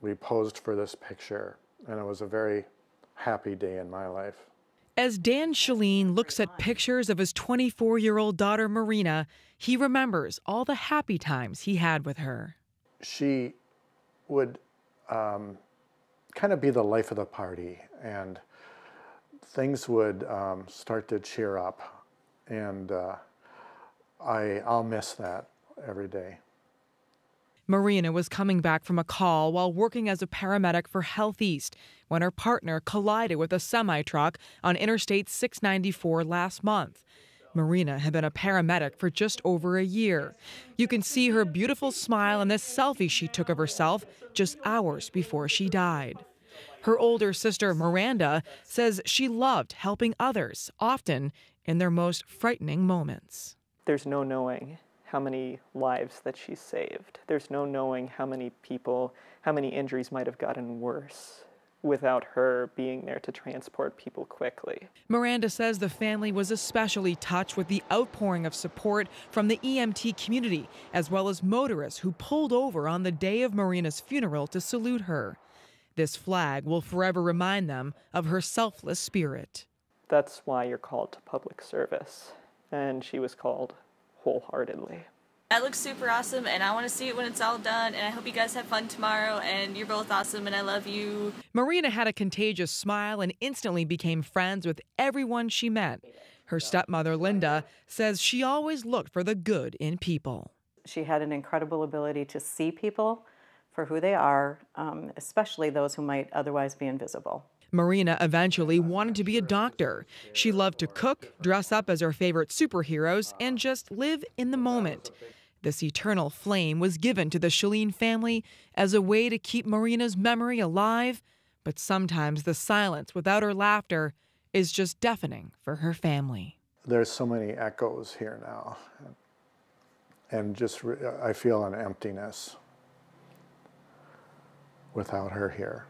we posed for this picture, and it was a very happy day in my life. As Dan Shaleen looks at pictures of his 24 year old daughter Marina, he remembers all the happy times he had with her. She would um, kind of be the life of the party, and things would um, start to cheer up, and uh, I, I'll miss that every day. Marina was coming back from a call while working as a paramedic for Health East when her partner collided with a semi truck on Interstate 694 last month. Marina had been a paramedic for just over a year. You can see her beautiful smile in this selfie she took of herself just hours before she died. Her older sister, Miranda, says she loved helping others, often in their most frightening moments. There's no knowing how many lives that she saved. There's no knowing how many people, how many injuries might have gotten worse without her being there to transport people quickly. Miranda says the family was especially touched with the outpouring of support from the EMT community, as well as motorists who pulled over on the day of Marina's funeral to salute her. This flag will forever remind them of her selfless spirit. That's why you're called to public service. And she was called wholeheartedly. That looks super awesome, and I want to see it when it's all done. And I hope you guys have fun tomorrow. And you're both awesome, and I love you. Marina had a contagious smile and instantly became friends with everyone she met. Her stepmother, Linda, says she always looked for the good in people. She had an incredible ability to see people for who they are, um, especially those who might otherwise be invisible. Marina eventually wanted to be a doctor. She loved to cook, dress up as her favorite superheroes, and just live in the moment. This eternal flame was given to the Shaleen family as a way to keep Marina's memory alive, but sometimes the silence without her laughter is just deafening for her family. There's so many echoes here now, and just I feel an emptiness without her here.